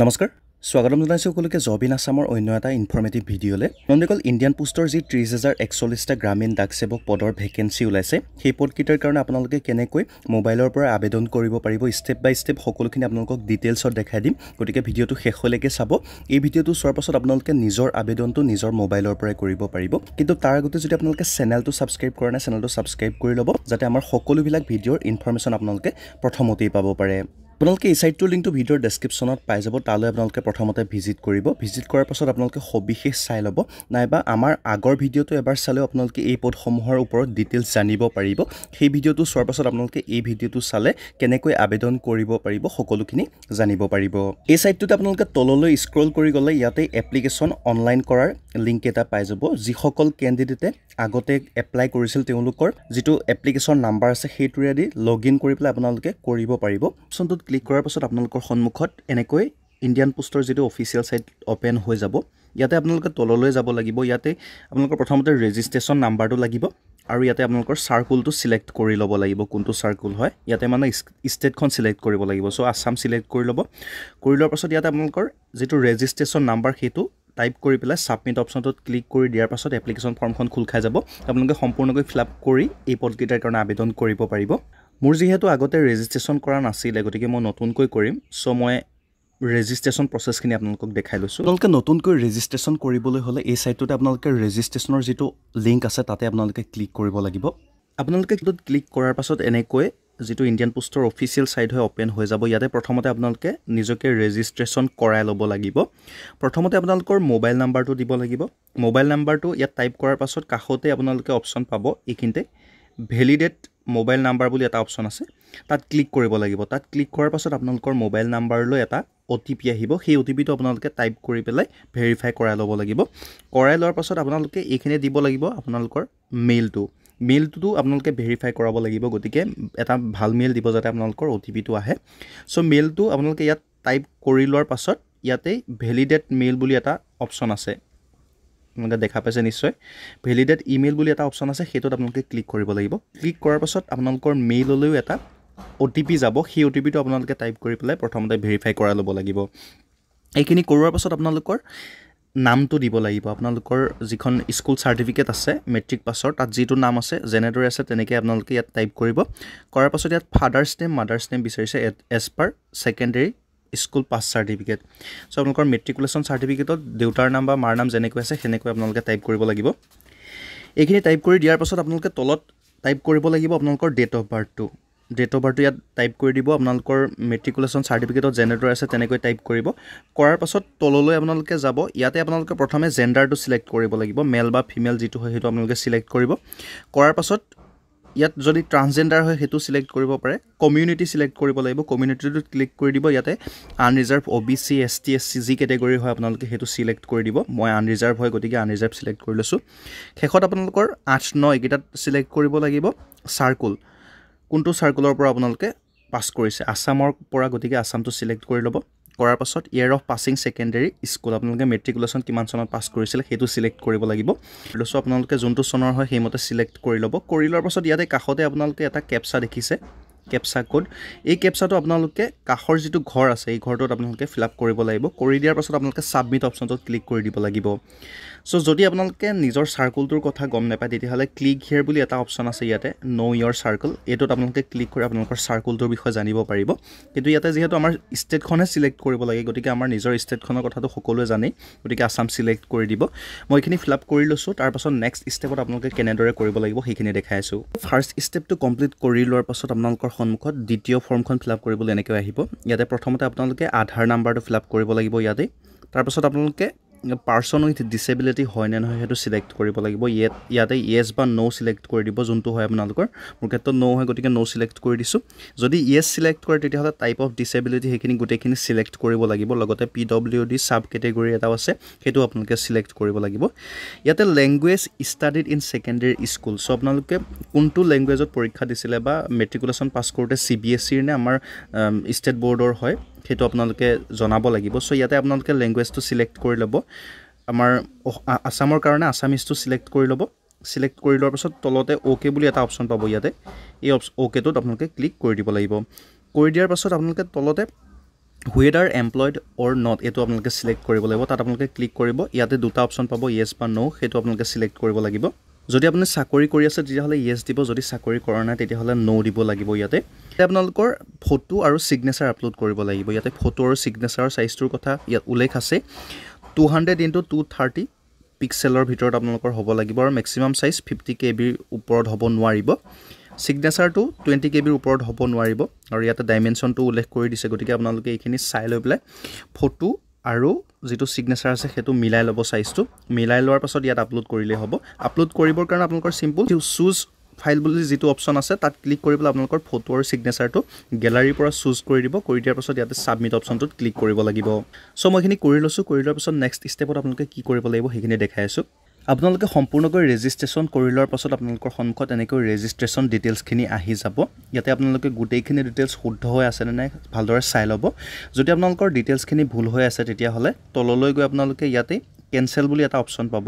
নমস্কাৰ স্বাগতম জনাইছোঁ সকলোকে জবিন আছামৰ অন্য এটা ইনফৰ্মেটিভ ভিডিঅ'লৈ। নন্দিকল ইণ্ডিয়ান পোষ্টৰ যি ত্ৰিছ হাজাৰ একচল্লিছটা গ্ৰামীণ ডাক সেৱক পদৰ ভেকেঞ্চি ওলাইছে সেই পদকেইটাৰ কাৰণে আপোনালোকে কেনেকৈ মোবাইলৰ পৰা আবেদন কৰিব পাৰিব ষ্টেপ বাই ষ্টেপ সকলোখিনি আপোনালোকক ডিটেইলছত দেখাই দিম। গতিকে ভিডিঅ'টো শেষলৈকে চাব। এই ভিডিঅ'টো চোৱাৰ পাছত আপোনালোকে নিজৰ আবেদনটো নিজৰ মোবাইলৰ পৰাই কৰিব পাৰিব। কিন্তু তাৰ আগতে যদি আপোনালোকে চেনেলটো ছাবস্ক্ৰাইব কৰা নাই চেনেলটো ছাবস্ক্ৰাইব কৰি ল'ব যাতে আমাৰ সকলোবিলাক ভিডিঅ'ৰ ইনফৰ্মেশ্যন আপোনালোকে প্ৰথমতেই পাব পাৰে। আপোনালোকে এই ছাইটটোৰ লিংকটো ভিডিঅ'ৰ ডেছক্ৰিপশ্যনত পাই যাব। তালৈ আপোনালোকে প্ৰথমতে ভিজিট কৰিব। ভিজিট কৰাৰ পাছত আপোনালোকে সবিশেষ চাই ল'ব। নাইবা আমাৰ আগৰ ভিডিঅ'টো এবাৰ চালেও আপোনালোকে এই পদসমূহৰ ওপৰত ডিটেইলছ জানিব পাৰিব। সেই ভিডিঅ'টো চোৱাৰ পাছত আপোনালোকে এই ভিডিঅ'টো চালে কেনেকৈ আবেদন কৰিব পাৰিব সকলোখিনি জানিব পাৰিব। এই ছাইটটোত আপোনালোকে তললৈ স্ক্ৰল কৰি গ'লে ইয়াতে এপ্লিকেশ্যন অনলাইন কৰাৰ লিংক এটা পাই যাব। যিসকল কেণ্ডিডেটে আগতে এপ্লাই কৰিছিল তেওঁলোকৰ যিটো এপ্লিকেশ্যন নাম্বাৰ আছে সেইটোৰেদি লগ ইন কৰি পেলাই আপোনালোকে কৰিব পাৰিব। অপশ্যনটোত ক্লিক কৰাৰ পাছত আপোনালোকৰ সন্মুখত এনেকৈ ইণ্ডিয়ান পোষ্টৰ যিটো অফিচিয়েল ছাইট অ'পেন হৈ যাব ইয়াতে আপোনালোকে তললৈ যাব লাগিব। ইয়াতে আপোনালোকৰ প্ৰথমতে ৰেজিষ্ট্ৰেশ্যন নাম্বাৰটো লাগিব আৰু ইয়াতে আপোনালোকৰ চাৰ্কুলটো চিলেক্ট কৰি ল'ব লাগিব। কোনটো চাৰ্কুল হয় ইয়াতে মানে ষ্টেটখন চিলেক্ট কৰিব লাগিব। চ' আছাম চিলেক্ট কৰি ল'ব। কৰি লোৱাৰ পাছত ইয়াতে আপোনালোকৰ যিটো ৰেজিষ্ট্ৰেশ্যন নাম্বাৰ সেইটো টাইপ কৰি পেলাই ছাবমিট অপশ্যনটোত ক্লিক কৰি দিয়াৰ পাছত এপ্লিকেশ্যন ফৰ্মখন খোল খাই যাব। আপোনালোকে সম্পূৰ্ণকৈ ফিল আপ কৰি এই পদকেইটাৰ কাৰণে আবেদন কৰিব পাৰিব। মোৰ যিহেতু আগতে ৰেজিষ্ট্ৰেশ্যন কৰা নাছিলে গতিকে মই নতুনকৈ কৰিম। চ' মই ৰেজিষ্ট্ৰেশ্যন প্ৰচেছখিনি আপোনালোকক দেখাই লৈছোঁ। আপোনালোকে নতুনকৈ ৰেজিষ্ট্ৰেশ্যন কৰিবলৈ হ'লে এই ছাইটটোতে আপোনালোকে ৰেজিষ্ট্ৰেশ্যনৰ যিটো লিংক আছে তাতে আপোনালোকে ক্লিক কৰিব লাগিব। আপোনালোকে ক্লিক কৰাৰ পাছত এনেকৈ যিটো ইণ্ডিয়ান পোষ্টৰ অফিচিয়েল ছাইট হৈ অ'পেন হৈ যাব ইয়াতে প্ৰথমতে আপোনালোকে নিজকে ৰেজিষ্ট্ৰেশ্যন কৰাই ল'ব লাগিব। প্ৰথমতে আপোনালোকৰ মোবাইল নাম্বাৰটো দিব লাগিব। মোবাইল নাম্বাৰটো ইয়াত টাইপ কৰাৰ পাছত কাষতে আপোনালোকে অপশ্যন পাব এইখিনিতে ভেলিডেট মোবাইল নাম্বাৰ বুলি এটা অপশ্যন আছে। তাত ক্লিক কৰিব লাগিব। তাত ক্লিক কৰাৰ পাছত আপোনালোকৰ মোবাইল নাম্বাৰলৈ এটা অ' টি পি আহিব। সেই অ' টি পিটো আপোনালোকে টাইপ কৰি পেলাই ভেৰিফাই কৰাই ল'ব লাগিব। কৰাই লোৱাৰ পাছত আপোনালোকে এইখিনি দিব লাগিব আপোনালোকৰ মেইলটো মেইলটোতো আপোনালোকে ভেৰিফাই কৰাব লাগিব গতিকে এটা ভাল মেইল দিব যাতে আপোনালোকৰ অ' টি পিটো আহে। চ' মেইলটো আপোনালোকে ইয়াত টাইপ কৰি লোৱাৰ পাছত ইয়াতেই ভেলিডেট মেইল বুলি এটা অপশ্যন আছে। আপোনালোকে দেখা পাইছে নিশ্চয়। ভেলিডেট ইমেইল বুলি এটা অপশ্যন আছে সেইটোত আপোনালোকে ক্লিক কৰিব লাগিব। ক্লিক কৰাৰ পাছত আপোনালোকৰ মেইললৈও এটা অ' টি পি যাব। সেই অ' টি পিটো আপোনালোকে টাইপ কৰি পেলাই প্ৰথমতে ভেৰিফাই কৰাই ল'ব লাগিব। এইখিনি কৰোৱাৰ পাছত আপোনালোকৰ নামটো দিব লাগিব। আপোনালোকৰ যিখন স্কুল চাৰ্টিফিকেট আছে মেট্ৰিক পাছৰ তাত যিটো নাম আছে যেনেদৰে আছে তেনেকৈ আপোনালোকে ইয়াত টাইপ কৰিব। কৰাৰ পাছত ইয়াত ফাদাৰ্ছ নেম মাদাৰ্ছ নেম বিচাৰিছে as per secondary school pass certificate so' আপোনালোকৰ মেট্ৰিকুলেশ্যন চাৰ্টিফিকেটত দেউতাৰ নাম বা মাৰ নাম যেনেকৈ আছে সেনেকৈ আপোনালোকে টাইপ কৰিব লাগিব। এইখিনি টাইপ কৰি দিয়াৰ পাছত আপোনালোকে তলত টাইপ কৰিব লাগিব আপোনালোকৰ ডেট অফ বাৰ্থটো ডেট অফ বাৰ্থটো ইয়াত টাইপ কৰি দিব। আপোনালোকৰ মেট্ৰিকুলেশ্যন চাৰ্টিফিকেটত যেনেদৰে আছে তেনেকৈ টাইপ কৰিব। কৰাৰ পাছত তললৈ আপোনালোকে যাব। ইয়াতে আপোনালোকে প্ৰথমে জেণ্ডাৰটো চিলেক্ট কৰিব লাগিব। মেল বা ফিমেল যিটো হয় সেইটো আপোনালোকে চিলেক্ট কৰিব। কৰাৰ পাছত ইয়াত যদি ট্ৰান্সজেণ্ডাৰ হয় সেইটো চিলেক্ট কৰিব পাৰে। কমিউনিটি চিলেক্ট কৰিব লাগিব। কমিউনিটিটোত ক্লিক কৰি দিব। ইয়াতে unreserved or' B C S T S C যি কেটেগৰী হয় আপোনালোকে সেইটো চিলেক্ট কৰি দিব। মই আনৰিজাৰ্ভ হয় গতিকে আনৰিজাৰ্ভ চিলেক্ট কৰি লৈছোঁ। শেষত আপোনালোকৰ আঠ ন এইকেইটাত চিলেক্ট কৰিব লাগিব। চাৰ্কুল কোনটো চাৰ্কুলৰ পৰা আপোনালোকে পাছ কৰিছে? আছামৰ পৰা গতিকে আছামটো চিলেক্ট কৰি ল'ব। কৰাৰ পাছত year of passing secondary school আপোনালোকে মেট্ৰিকুলেশ্যন কিমান চনত পাছ কৰিছিলে সেইটো চিলেক্ট কৰিব লাগিব। আপোনালোকে যোনটো চনৰ হয় সেইমতে চিলেক্ট কৰি ল'ব। কৰি লোৱাৰ পাছত ইয়াতে কাষতে আপোনালোকে এটা কেপচা দেখিছে। Captcha code. এই কেপচাটো আপোনালোকে কাষৰ যিটো ঘৰ আছে এই ঘৰটোত আপোনালোকে ফিল আপ কৰিব লাগিব। কৰি দিয়াৰ পাছত আপোনালোকে ছাবমিট অপশ্যনটোত ক্লিক কৰি দিব লাগিব। চ' যদি আপোনালোকে নিজৰ চাৰ্কুলটোৰ কথা গম নাপায় তেতিয়াহ'লে ক্লিক হিয়াৰ বুলি এটা অপশ্যন আছে ইয়াতে ন' ইয়ৰ চাৰ্কুল এইটোত আপোনালোকে ক্লিক কৰি আপোনালোকৰ চাৰ্কুলটোৰ বিষয়ে জানিব পাৰিব। কিন্তু ইয়াতে যিহেতু আমাৰ ষ্টেটখনহে চিলেক্ট কৰিব লাগে গতিকে আমাৰ নিজৰ ষ্টেটখনৰ কথাটো সকলোৱে জানেই গতিকে আছাম চিলেক্ট কৰি দিব। মই এইখিনি ফিল আপ কৰি লৈছোঁ তাৰপাছত নেক্সট ষ্টেপত আপোনালোকে কেনেদৰে কৰিব লাগিব সেইখিনি দেখাই আছোঁ। ফাৰ্ষ্ট ষ্টেপটো কমপ্লিট কৰি লোৱাৰ পাছত আপোনালোকৰ সন্মুখত দ্বিতীয় ফৰ্মখন ফিল আপ কৰিবলৈ এনেকৈ আহিব। ইয়াতে প্ৰথমতে আপোনালোকে আধাৰ নাম্বাৰটো ফিল আপ কৰিব লাগিব ইয়াতে। তাৰপাছত আপোনালোকে পাৰ্চন উইথ ডিচেবিলিটি হয় নে নহয় সেইটো চিলেক্ট কৰিব লাগিব। ইয়াত ইয়াতে য়েছ বা ন' চিলেক্ট কৰি দিব যোনটো হয় আপোনালোকৰ। মোৰ ক্ষেত্ৰত ন' হয় গতিকে ন' চিলেক্ট কৰি দিছোঁ। যদি য়েছ চিলেক্ট কৰে তেতিয়াহ'লে টাইপ অফ ডিচেবিলিটি সেইখিনি গোটেইখিনি চিলেক্ট কৰিব লাগিব। লগতে P W D sub category এটাও আছে সেইটো আপোনালোকে চিলেক্ট কৰিব লাগিব। ইয়াতে language studied in secondary school so' আপোনালোকে কোনটো লেংগুৱেজত পৰীক্ষা দিছিলে বা মেট্ৰিকুলেশ্যন পাছ কৰোঁতে চি বি এছ চিৰ নে আমাৰ ষ্টেট বৰ্ডৰ হয়? সেইটো আপোনালোকে জনাব লাগিব। চ' ইয়াতে আপোনালোকে লেংগুৱেজটো চিলেক্ট কৰি ল'ব। আমাৰ আছামৰ কাৰণে আছামিজটো চিলেক্ট কৰি ল'ব। চিলেক্ট কৰি লোৱাৰ পাছত তলতে অ'কে বুলি এটা অপশ্যন পাব ইয়াতে। এই অপশ্যন অ'কেটোত আপোনালোকে ক্লিক কৰি দিব লাগিব। কৰি দিয়াৰ পাছত আপোনালোকে তলতে হুৱেডাৰ এমপ্লয়ড অৰ নট এইটো আপোনালোকে চিলেক্ট কৰিব লাগিব। তাত আপোনালোকে ক্লিক কৰিব। ইয়াতে দুটা অপশ্যন পাব য়েছ বা ন' সেইটো আপোনালোকে চিলেক্ট কৰিব লাগিব। যদি আপুনি চাকৰি কৰি আছে তেতিয়াহ'লে য়েছ দিব। যদি চাকৰি কৰা নাই তেতিয়াহ'লে ন' দিব লাগিব ইয়াতে। আপোনালোকৰ ফটো আৰু ছিগনেচাৰ আপলোড কৰিব লাগিব। ইয়াতে ফটো আৰু ছিগনেচাৰৰ ছাইজটোৰ কথা ইয়াত উল্লেখ আছে। Two hundred into two thirty পিক্সেলৰ ভিতৰত আপোনালোকৰ হ'ব লাগিব আৰু মেক্সিমাম চাইজ ফিফটি কে বিৰ ওপৰত হ'ব নোৱাৰিব। ছিগনেচাৰটো টুৱেণ্টি কে বিৰ ওপৰত হ'ব নোৱাৰিব আৰু ইয়াতে ডাইমেনশ্যনটো উল্লেখ কৰি দিছে। গতিকে আপোনালোকে এইখিনি চাই লৈ পেলাই ফটো আৰু যিটো ছিগনেচাৰ আছে সেইটো মিলাই ল'ব চাইজটো মিলাই লোৱাৰ পাছত ইয়াত আপলোড কৰিলেই হ'ব। আপলোড কৰিবৰ কাৰণে আপোনালোকৰ চিম্পুল চুজ ফাইল বুলি যিটো অপশ্যন আছে তাত ক্লিক কৰি পেলাই আপোনালোকৰ ফটো আৰু ছিগনেচাৰটো গেলাৰীৰ পৰা চুজ কৰি দিব। কৰি দিয়াৰ পাছত ইয়াতে ছাবমিট অপশ্যনটোত ক্লিক কৰিব লাগিব। চ' মই এইখিনি কৰি লৈছোঁ। কৰি লোৱাৰ পাছত নেক্সট ষ্টেপত আপোনালোকে কি কৰিব লাগিব সেইখিনি দেখাই আছোঁ। আপোনালোকে সম্পূৰ্ণকৈ ৰেজিষ্ট্ৰেশ্যন কৰি লোৱাৰ পাছত আপোনালোকৰ সন্মুখত এনেকৈ ৰেজিষ্ট্ৰেশ্যন ডিটেইলছখিনি আহি যাব। ইয়াতে আপোনালোকে গোটেইখিনি ডিটেইলছ শুদ্ধ হৈ আছেনে নাই ভালদৰে চাই ল'ব। যদি আপোনালোকৰ ডিটেইলছখিনি ভুল হৈ আছে তেতিয়াহ'লে তললৈ গৈ আপোনালোকে ইয়াতে কেনচেল বুলি এটা অপশ্যন পাব।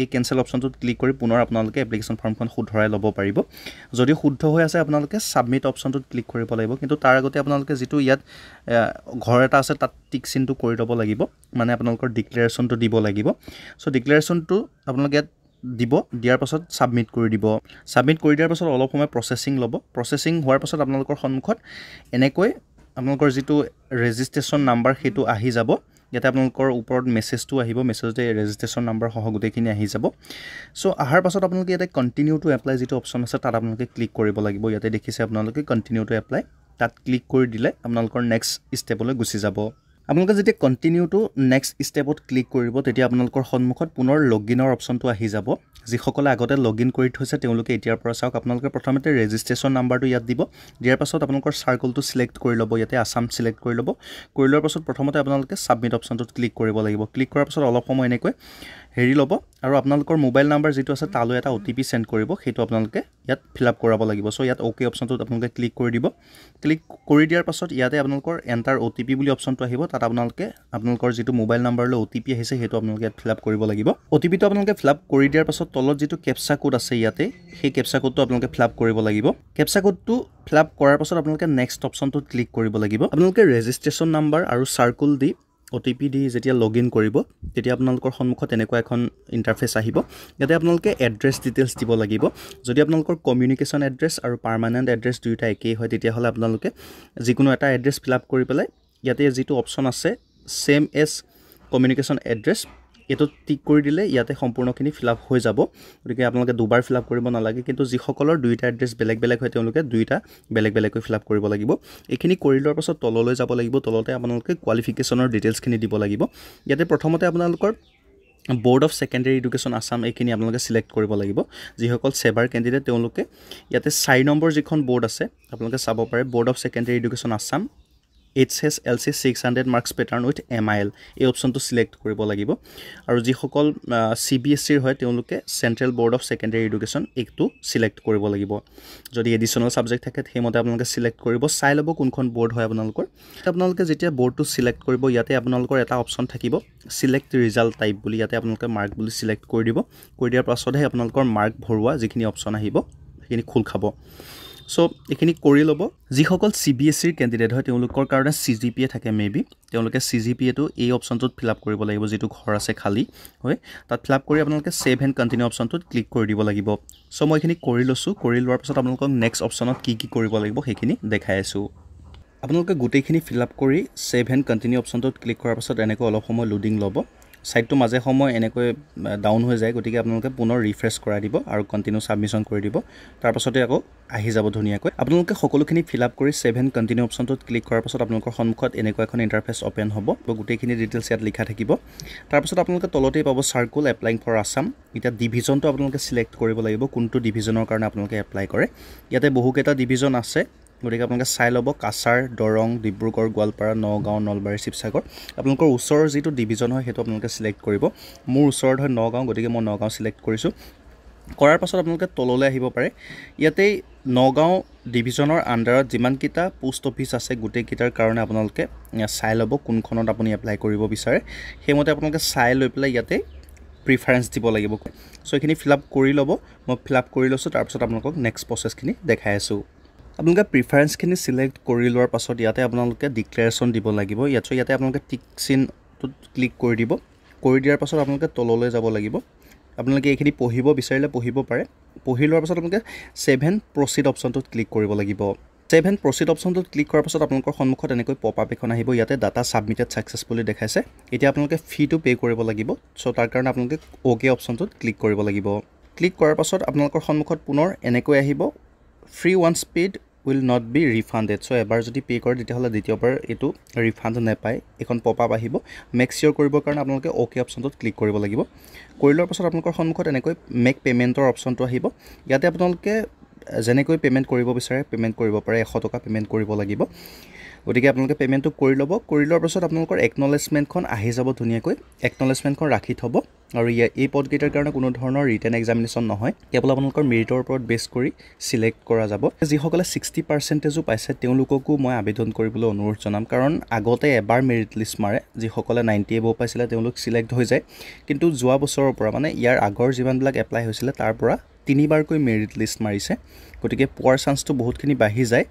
এই কেনচেল অপশ্যনটোত ক্লিক কৰি পুনৰ আপোনালোকে এপ্লিকেশ্যন ফৰ্মখন শুধৰাই ল'ব পাৰিব। যদি শুদ্ধ হৈ আছে আপোনালোকে ছাবমিট অপশ্যনটোত ক্লিক কৰিব লাগিব। কিন্তু তাৰ আগতে আপোনালোকে যিটো ইয়াত ঘৰ এটা আছে তাত টিক চিনটো কৰি ল'ব লাগিব। মানে আপোনালোকৰ ডিক্লেৰেশ্যনটো দিব লাগিব। চ' ডিক্লেৰেশ্যনটো আপোনালোকে ইয়াত দিব। দিয়াৰ পাছত ছাবমিট কৰি দিব। ছাবমিট কৰি দিয়াৰ পাছত অলপ সময় প্ৰচেচিং ল'ব। প্ৰচেচিং হোৱাৰ পাছত আপোনালোকৰ সন্মুখত এনেকৈ আপোনালোকৰ যিটো ৰেজিষ্ট্ৰেশ্যন নাম্বাৰ সেইটো আহি যাব। ইয়াতে আপোনালোকৰ ওপৰত মেছেজটো আহিব মেছেজতে ৰেজিষ্ট্ৰেশ্যন নাম্বাৰ সহ গোটেইখিনি আহি যাব। চ' অহাৰ পাছত আপোনালোকে ইয়াতে কণ্টিনিউ টু এপ্লাই যিটো অপশ্যন আছে তাত আপোনালোকে ক্লিক কৰিব লাগিব। ইয়াতে দেখিছে আপোনালোকে কণ্টিনিউ টু এপ্লাই তাত ক্লিক কৰি দিলে আপোনালোকৰ নেক্সট ষ্টেপলৈ গুচি যাব। আপোনালোকে যেতিয়া কণ্টিনিউ টু নেক্সট ষ্টেপত ক্লিক কৰিব তেতিয়া আপোনালোকৰ সন্মুখত পুনৰ লগ ইনৰ অপশ্যনটো আহি যাব। যিসকলে আগতে লগ ইন কৰি থৈছে তেওঁলোকে এতিয়াৰ পৰা চাওক আপোনালোকে প্ৰথমতে ৰেজিষ্ট্ৰেশ্যন নাম্বাৰটো ইয়াত দিব। দিয়াৰ পাছত আপোনালোকৰ চাৰ্কলটো চিলেক্ট কৰি ল'ব ইয়াতে আছাম চিলেক্ট কৰি ল'ব। কৰি লোৱাৰ পাছত প্ৰথমতে আপোনালোকে ছাবমিট অপশ্যনটোত ক্লিক কৰিব লাগিব। ক্লিক কৰাৰ পাছত অলপ সময় এনেকৈ হেৰি ল'ব আৰু আপোনালোকৰ মোবাইল নাম্বাৰ যিটো আছে তালৈ এটা অ' টি পি চেণ্ড কৰিব সেইটো আপোনালোকে ইয়াত ফিল আপ কৰাব লাগিব। চ' ইয়াত অ'কে অপশ্যনটোত আপোনালোকে ক্লিক কৰি দিব। ক্লিক কৰি দিয়াৰ পাছত ইয়াতে আপোনালোকৰ এণ্টাৰ অ' টি পি বুলি অপশ্যনটো আহিব। তাত আপোনালোকে আপোনালোকৰ যিটো মোবাইল নাম্বাৰলৈ অ' টি পি আহিছে সেইটো আপোনালোকে ইয়াত ফিল আপ কৰিব লাগিব। অ' টি পিটো আপোনালোকে ফিল আপ কৰি দিয়াৰ পাছত তলত যিটো কেপচা কোড আছে ইয়াতে সেই কেপচা কোডটো আপোনালোকে ফিল আপ কৰিব লাগিব। কেপচা কোডটো ফিল আপ কৰাৰ পাছত আপোনালোকে নেক্সট অপশ্যনটোত ক্লিক কৰিব লাগিব। আপোনালোকে ৰেজিষ্ট্ৰেশ্যন নাম্বাৰ আৰু চাৰ্কুল দি অ' টি পি দি যেতিয়া লগ ইন কৰিব তেতিয়া আপোনালোকৰ সন্মুখত এনেকুৱা এখন ইণ্টাৰফেচ আহিব। ইয়াতে আপোনালোকে এড্ৰেছ ডিটেইলছ দিব লাগিব। যদি আপোনালোকৰ কমিউনিকেশ্যন এড্ৰেছ আৰু পাৰ্মানেণ্ট এড্ৰেছ দুয়োটা একেই হয় তেতিয়াহ'লে আপোনালোকে যিকোনো এটা এড্ৰেছ ফিল আপ কৰি পেলাই ইয়াতে যিটো অপশ্যন আছে ছেম এজ কমিউনিকেশ্যন এড্ৰেছ এইটো টিক কৰি দিলে ইয়াতে সম্পূৰ্ণখিনি ফিল আপ হৈ যাব। গতিকে আপোনালোকে দুবাৰ ফিল আপ কৰিব নালাগে কিন্তু যিসকলৰ দুয়োটা এড্ৰেছ বেলেগ বেলেগ হয় তেওঁলোকে দুয়োটা বেলেগ বেলেগকৈ ফিল আপ কৰিব লাগিব। এইখিনি কৰি লোৱাৰ পাছত তললৈ যাব লাগিব তলতে আপোনালোকে কোৱালিফিকেশ্যনৰ ডিটেইলছখিনি দিব লাগিব। ইয়াতে প্ৰথমতে আপোনালোকৰ board of secondary education Assam এইখিনি আপোনালোকে চিলেক্ট কৰিব লাগিব। যিসকল ছেবাৰ কেণ্ডিডেট তেওঁলোকে ইয়াতে চাৰি নম্বৰ যিখন বৰ্ড আছে আপোনালোকে চাব পাৰে board of secondary education Assam H S L C six hundred marks pattern with M I L এই অপশ্যনটো চিলেক্ট কৰিব লাগিব। আৰু যিসকল চি বি এছ চিৰ হয় তেওঁলোকে central board of secondary education এইটো চিলেক্ট কৰিব লাগিব। যদি এডিশ্যনেল ছাবজেক্ট থাকে সেইমতে আপোনালোকে চিলেক্ট কৰিব। চাই ল'ব কোনখন বৰ্ড হয় আপোনালোকৰ। আপোনালোকে যেতিয়া বৰ্ডটো চিলেক্ট কৰিব ইয়াতে আপোনালোকৰ এটা অপশ্যন থাকিব চিলেক্ট ৰিজাল্ট টাইপ বুলি। ইয়াতে আপোনালোকে মাৰ্ক বুলি চিলেক্ট কৰি দিব। কৰি দিয়াৰ পাছতহে আপোনালোকৰ মাৰ্ক ভৰোৱা যিখিনি অপশ্যন আহিব সেইখিনি খোল খাব। চ' এইখিনি কৰি ল'ব। যিসকল চি বি এছ চিৰ কেণ্ডিডেট হয় তেওঁলোকৰ কাৰণে চি জি পি এ থাকে মে বি তেওঁলোকে চি জি পি এটো এই অপশ্যনটোত ফিল আপ কৰিব লাগিব যিটো ঘৰ আছে খালী হয়। তাত ফিল আপ কৰি আপোনালোকে ছেভ এণ্ড কণ্টিনিউ অপশ্যনটোত ক্লিক কৰি দিব লাগিব। চ' মই এইখিনি কৰি লৈছোঁ। কৰি লোৱাৰ পাছত আপোনালোকক নেক্সট অপশ্যনত কি কি কৰিব লাগিব সেইখিনি দেখাই আছোঁ। আপোনালোকে গোটেইখিনি ফিল আপ কৰি ছেভ এণ্ড কণ্টিনিউ অপশ্যনটোত ক্লিক কৰাৰ পাছত এনেকৈ অলপ সময় লোডিং ল'ব। ছাইটটো মাজে সময় এনেকৈ ডাউন হৈ যায়। গতিকে আপোনালোকে পুনৰ ৰিফ্ৰেছ কৰাই দিব আৰু কণ্টিনিউ ছাবমিশ্যন কৰি দিব। তাৰপাছতে আকৌ আহি যাব ধুনীয়াকৈ। আপোনালোকে সকলোখিনি ফিল আপ কৰি ছেভেন কণ্টিনিউ অপশ্যনটোত ক্লিক কৰাৰ পাছত আপোনালোকৰ সন্মুখত এনেকুৱা এখন ইণ্টাৰফেচ অ'পেন হ'ব। গোটেইখিনি ডিটেইলছ ইয়াত লিখা থাকিব। তাৰপাছত আপোনালোকে তলতেই পাব চাৰ্কুল এপ্লাইং ফৰ আছাম এতিয়া ডিভিজনটো আপোনালোকে চিলেক্ট কৰিব লাগিব কোনটো ডিভিজনৰ কাৰণে আপোনালোকে এপ্লাই কৰে। ইয়াতে বহুকেইটা ডিভিজন আছে। গতিকে আপোনালোকে চাই ল'ব কাছাৰ দৰং ডিব্ৰুগড় গোৱালপাৰা নগাঁও নলবাৰী শিৱসাগৰ। আপোনালোকৰ ওচৰৰ যিটো ডিভিজন হয় সেইটো আপোনালোকে চিলেক্ট কৰিব। মোৰ ওচৰত হয় নগাঁও গতিকে মই নগাঁও চিলেক্ট কৰিছোঁ। কৰাৰ পাছত আপোনালোকে তললৈ আহিব পাৰে। ইয়াতেই নগাঁও ডিভিজনৰ আণ্ডাৰত যিমানকেইটা পোষ্ট অফিচ আছে গোটেইকেইটাৰ কাৰণে আপোনালোকে চাই ল'ব কোনখনত আপুনি এপ্লাই কৰিব বিচাৰে। সেইমতে আপোনালোকে চাই লৈ পেলাই ইয়াতে প্ৰিফাৰেঞ্চ দিব লাগিব। চ' এইখিনি ফিল আপ কৰি ল'ব। মই ফিল আপ কৰি লৈছোঁ। তাৰপিছত আপোনালোকক নেক্সট প্ৰচেছখিনি দেখাই আছোঁ। আপোনালোকে প্ৰিফাৰেঞ্চখিনি চিলেক্ট কৰি লোৱাৰ পাছত ইয়াতে আপোনালোকে ডিক্লেৰেশ্যন দিব লাগিব। ইয়াত ইয়াতে আপোনালোকে টিক চিনটোত ক্লিক কৰি দিব। কৰি দিয়াৰ পাছত আপোনালোকে তললৈ যাব লাগিব। আপোনালোকে এইখিনি পঢ়িব বিচাৰিলে পঢ়িব পাৰে। পঢ়ি লোৱাৰ পাছত আপোনালোকে ছেভেন প্ৰচিড অপশ্যনটোত ক্লিক কৰিব লাগিব। ছেভেন প্ৰচিড অপশ্যনটোত ক্লিক কৰাৰ পাছত আপোনালোকৰ সন্মুখত এনেকৈ পপ আপ এখন আহিব। ইয়াতে ডাটা ছাবমিটেড ছাকচেছফুলি দেখাইছে। এতিয়া আপোনালোকে ফিটো পে' কৰিব লাগিব। চ' তাৰ কাৰণে আপোনালোকে অ'কে অপশ্যনটোত ক্লিক কৰিব লাগিব। ক্লিক কৰাৰ পাছত আপোনালোকৰ সন্মুখত পুনৰ এনেকৈ আহিব। Fee one paid will not be refunded so' এবাৰ যদি পে' কৰে তেতিয়াহ'লে দ্বিতীয়বাৰ এইটো ৰিফাণ্ড নাপায়। এইখন পপ আপ আহিব। মেক চিয়'ৰ কৰিবৰ কাৰণে আপোনালোকে অ'কে অপশ্যনটোত ক্লিক কৰিব লাগিব। কৰি লোৱাৰ পাছত আপোনালোকৰ সন্মুখত এনেকৈ মেক পে'মেণ্টৰ অপশ্যনটো আহিব। ইয়াতে আপোনালোকে যেনেকৈ পে'মেণ্ট কৰিব বিচাৰে পে'মেণ্ট কৰিব পাৰে। এশ টকা পে'মেণ্ট কৰিব লাগিব। গতিকে আপোনালোকে পে'মেণ্টটো কৰি ল'ব। কৰি লোৱাৰ পাছত আপোনালোকৰ একনলেজমেণ্টখন আহি যাব ধুনীয়াকৈ। একনলেজমেণ্টখন ৰাখি থ'ব। আৰু ইয়াৰ এই পদকেইটাৰ কাৰণে কোনো ধৰণৰ ৰিটেন এক্সামিনেশ্যন নহয়। কেৱল আপোনালোকৰ মেৰিটৰ ওপৰত বেছ কৰি চিলেক্ট কৰা যাব। যিসকলে ছিক্সটি পাৰ্চেণ্টেজো পাইছে তেওঁলোককো মই আবেদন কৰিবলৈ অনুৰোধ জনাম। কাৰণ আগতে এবাৰ মেৰিট লিষ্ট মাৰে। যিসকলে নাইণ্টি এবভ পাইছিলে তেওঁলোক চিলেক্ট হৈ যায়। কিন্তু যোৱা বছৰৰ পৰা মানে ইয়াৰ আগৰ যিমানবিলাক এপ্লাই হৈছিলে তাৰ পৰা তিনিবাৰকৈ মেৰিট লিষ্ট মাৰিছে। গতিকে পোৱাৰ চান্সটো বহুতখিনি বাঢ়ি যায়।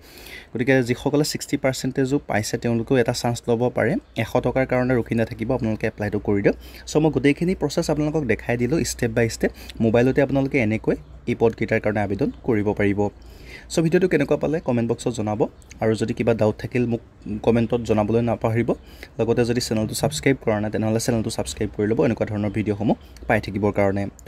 গতিকে যিসকলে ছিক্সটি পাৰ্চেণ্টেজো পাইছে তেওঁলোকেও এটা চান্স ল'ব পাৰে। এশ টকাৰ কাৰণে ৰখি নাথাকিব আপোনালোকে এপ্লাইটো কৰি দিয়ক। চ' মই গোটেইখিনি প্ৰচেছ আপোনালোকক দেখাই দিলোঁ ষ্টেপ বাই ষ্টেপ মোবাইলতে আপোনালোকে এনেকৈ এই পদকেইটাৰ কাৰণে আবেদন কৰিব পাৰিব। চ' ভিডিঅ'টো কেনেকুৱা পালে কমেণ্ট বক্সত জনাব। আৰু যদি কিবা ডাউট থাকিল মোক কমেণ্টত জনাবলৈ নাপাহৰিব। লগতে যদি চেনেলটো ছাবস্ক্ৰাইব কৰা নাই তেনেহ'লে চেনেলটো ছাবস্ক্ৰাইব কৰি ল'ব। এনেকুৱা ধৰণৰ ভিডিঅ'সমূহ পাই থাকিবৰ কাৰণে।